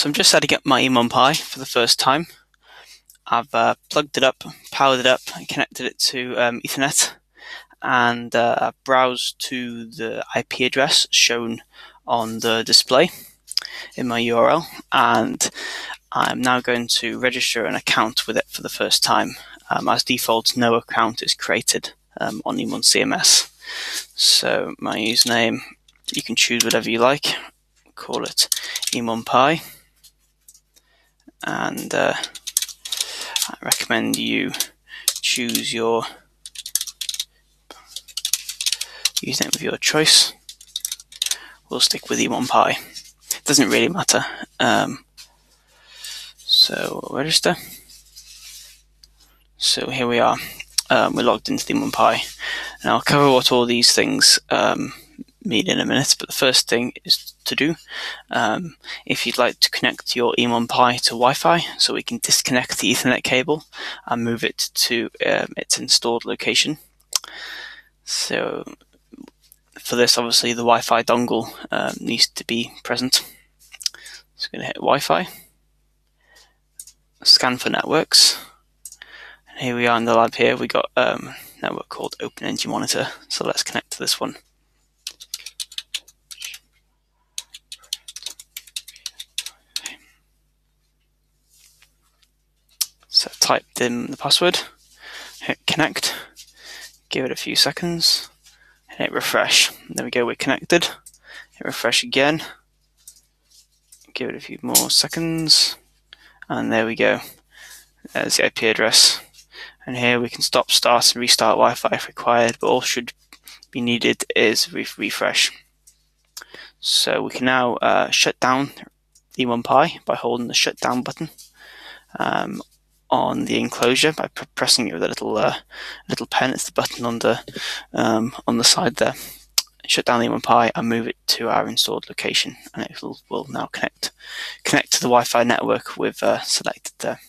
So I'm just setting up my emonPi for the first time. I've uh, plugged it up, powered it up, and connected it to um, Ethernet, and uh, browsed to the IP address shown on the display in my URL, and I'm now going to register an account with it for the first time. Um, as default, no account is created um, on Emoncms. So my username, you can choose whatever you like. Call it emonPi, and uh, I recommend you choose your username of your choice. We'll stick with emonPi. It doesn't really matter. Um, so register. So here we are. Um, we're logged into the emonPi. And I'll cover what all these things um, mean in a minute, but the first thing is to do. Um, if you'd like to connect your emonPi to Wi-Fi, so we can disconnect the Ethernet cable and move it to um, its installed location. So for this, obviously, the Wi-Fi dongle um, needs to be present. So I'm going to hit Wi-Fi, scan for networks. Here we are in the lab here. We got um, a network called Open Energy Monitor. So let's connect to this one. So typed in the password, hit connect, give it a few seconds, hit refresh. There we go, we're connected. Hit refresh again, give it a few more seconds, and there we go. There's the IP address. And here we can stop, start, and restart Wi-Fi if required, but all should be needed is re refresh. So we can now uh, shut down the emonPi by holding the shutdown button. Um, on the enclosure by pr pressing it with a little uh, little pen. It's the button on the um, on the side there. Shut down the emonPi and move it to our installed location, and it will, will now connect connect to the Wi-Fi network we've uh, selected there.